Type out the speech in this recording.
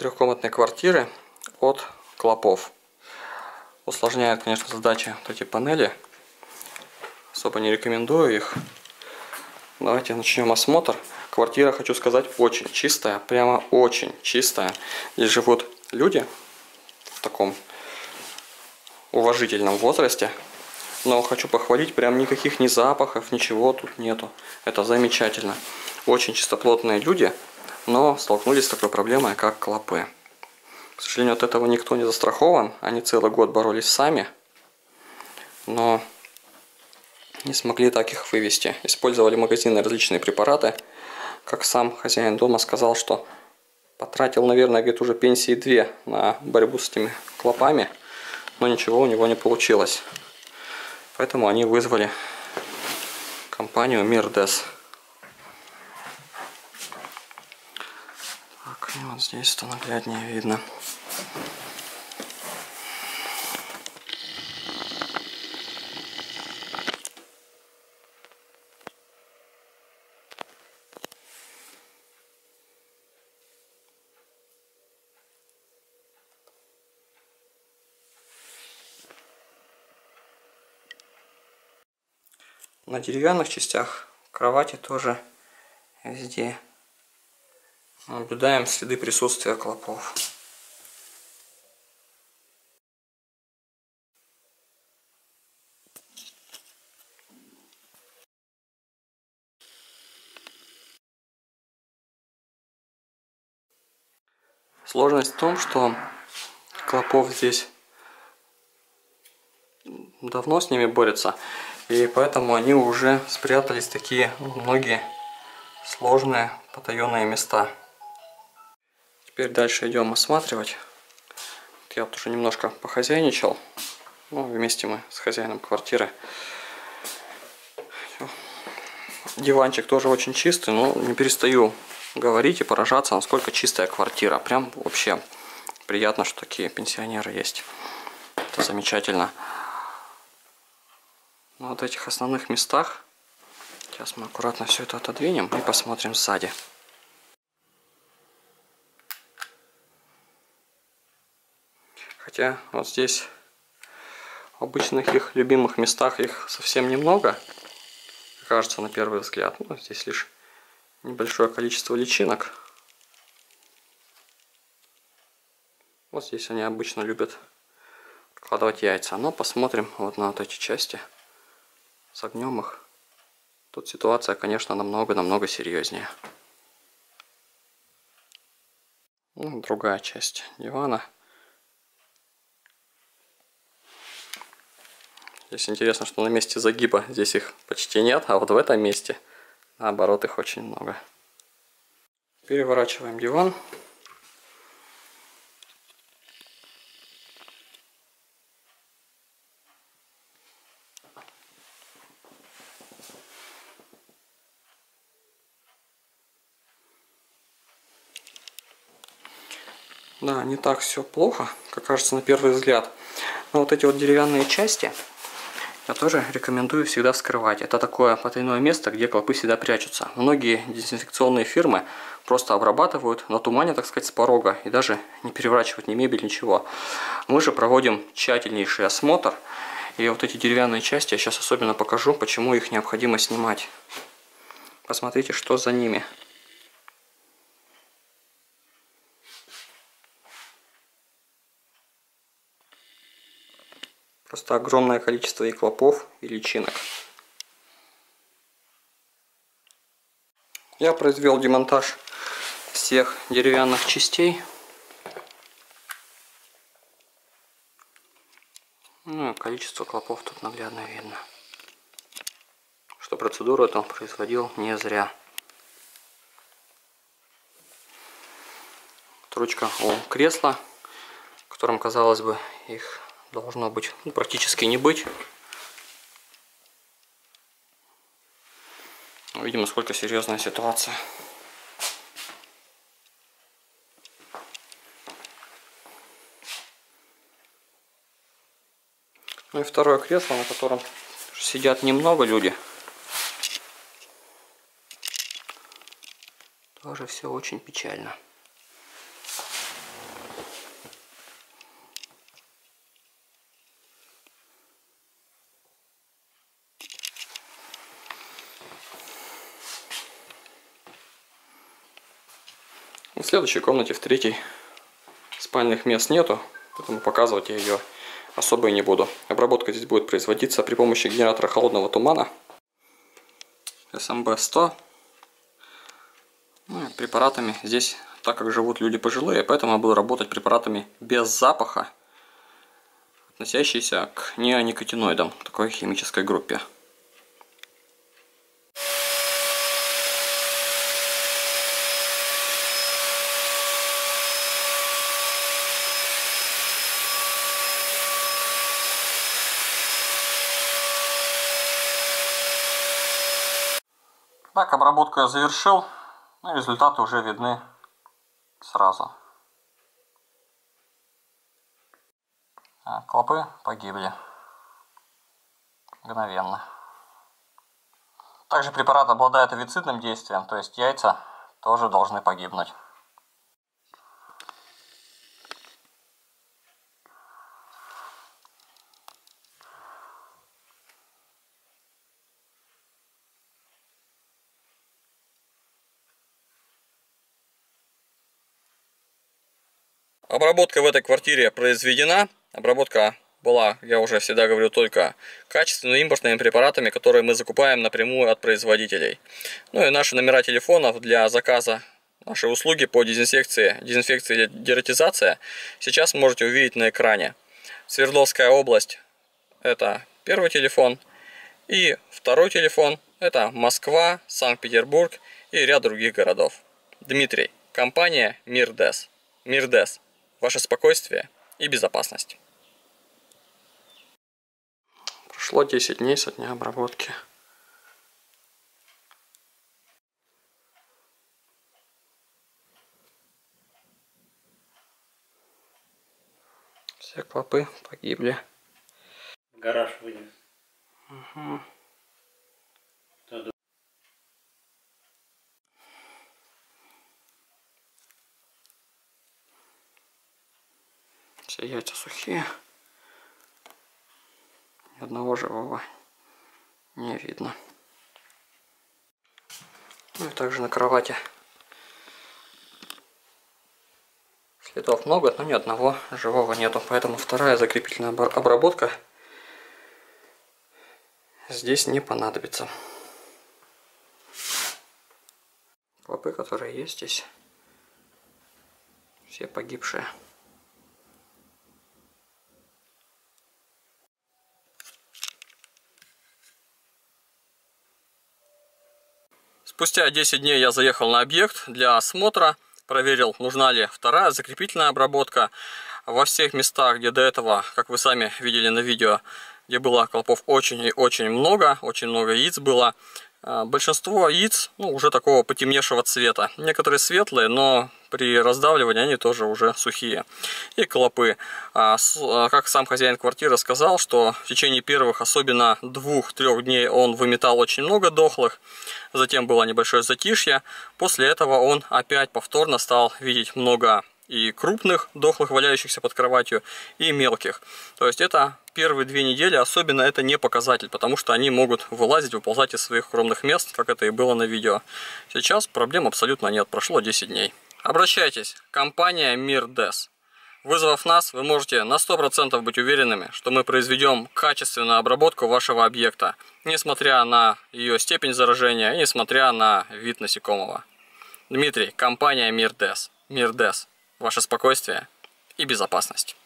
трехкомнатной квартиры от клопов. Усложняет, конечно, задачи вот эти панели. Особо не рекомендую их. Давайте начнем осмотр. Квартира, хочу сказать, очень чистая. Прямо очень чистая. Здесь живут люди в таком уважительном возрасте. Но хочу похвалить, прям никаких ни запахов, ничего тут нету. Это замечательно. Очень чистоплотные люди, но столкнулись с такой проблемой, как клопы. К сожалению, от этого никто не застрахован. Они целый год боролись сами, но не смогли так их вывести. Использовали магазины различные препараты. Как сам хозяин дома сказал, что потратил, наверное, где-то уже пенсии две на борьбу с этими клопами, но ничего у него не получилось. Поэтому они вызвали компанию Мирдес. Вот здесь-то нагляднее видно. На деревянных частях кровати тоже везде наблюдаем следы присутствия клопов. Сложность в том, что клопов здесь давно с ними борются. И поэтому они уже спрятались такие многие сложные потаенные места. Теперь дальше идем осматривать. Я вот уже немножко похозяйничал. Ну, вместе мы с хозяином квартиры. Диванчик тоже очень чистый, но не перестаю говорить и поражаться, насколько чистая квартира. Прям вообще приятно, что такие пенсионеры есть. Это замечательно на вот этих основных местах. Сейчас мы аккуратно все это отодвинем и посмотрим сзади. Хотя вот здесь в обычных их любимых местах их совсем немного. Кажется на первый взгляд. Ну, здесь лишь небольшое количество личинок. Вот здесь они обычно любят откладывать яйца. Но посмотрим вот на вот эти части с огнем их. Тут ситуация, конечно, намного-намного серьезнее. Ну, другая часть дивана. Здесь интересно, что на месте загиба здесь их почти нет, а вот в этом месте, наоборот, их очень много. Переворачиваем диван. Да, не так все плохо, как кажется на первый взгляд. Но вот эти вот деревянные части я тоже рекомендую всегда вскрывать. Это такое потайное место, где клопы всегда прячутся. Многие дезинфекционные фирмы просто обрабатывают на тумане, так сказать, с порога и даже не переворачивают ни мебель, ничего. Мы же проводим тщательнейший осмотр. И вот эти деревянные части я сейчас особенно покажу, почему их необходимо снимать. Посмотрите, что за ними. Просто огромное количество и клопов, и личинок. Я произвел демонтаж всех деревянных частей. Ну, количество клопов тут наглядно видно. Что процедуру эту производил не зря. Ручка у кресла, в котором, казалось бы, их должно быть ну, практически не быть. Видимо, сколько серьезная ситуация. Ну и второе кресло, на котором сидят немного люди. Тоже все очень печально. В следующей комнате, в третьей, спальных мест нету, поэтому показывать я ее особо и не буду. Обработка здесь будет производиться при помощи генератора холодного тумана СМБ-100. Ну, препаратами здесь, так как живут люди пожилые, поэтому я буду работать препаратами без запаха, относящиеся к неоникотиноидам, такой химической группе. Так, обработку я завершил. Ну, результаты уже видны сразу. А, клопы погибли. Мгновенно. Также препарат обладает овицидным действием, то есть яйца тоже должны погибнуть. Обработка в этой квартире произведена. Обработка была, я уже всегда говорю, только качественными импортными препаратами, которые мы закупаем напрямую от производителей. Ну и наши номера телефонов для заказа нашей услуги по дезинфекции, дезинфекции и дератизация сейчас можете увидеть на экране. Свердловская область – это первый телефон. И второй телефон – это Москва, Санкт-Петербург и ряд других городов. Дмитрий, компания Мирдес. Мирдес ваше спокойствие и безопасность. Прошло 10 дней со дня обработки. Все клопы погибли. Гараж вынес. Угу. Все яйца сухие. Ни одного живого не видно. Ну и также на кровати. Следов много, но ни одного живого нету. Поэтому вторая закрепительная обработка здесь не понадобится. Клопы, которые есть здесь, все погибшие. Спустя 10 дней я заехал на объект для осмотра, проверил, нужна ли вторая закрепительная обработка. Во всех местах, где до этого, как вы сами видели на видео, где было колпов очень и очень много, очень много яиц было, большинство яиц ну, уже такого потемневшего цвета. Некоторые светлые, но при раздавливании они тоже уже сухие. И клопы. А, а, как сам хозяин квартиры сказал, что в течение первых, особенно двух-трех дней, он выметал очень много дохлых. Затем было небольшое затишье. После этого он опять повторно стал видеть много и крупных дохлых, валяющихся под кроватью, и мелких. То есть это первые две недели, особенно это не показатель, потому что они могут вылазить, выползать из своих укромных мест, как это и было на видео. Сейчас проблем абсолютно нет, прошло 10 дней. Обращайтесь, компания Мирдес. Вызвав нас, вы можете на 100% быть уверенными, что мы произведем качественную обработку вашего объекта, несмотря на ее степень заражения и несмотря на вид насекомого. Дмитрий, компания Мирдес. Мирдес. Ваше спокойствие и безопасность.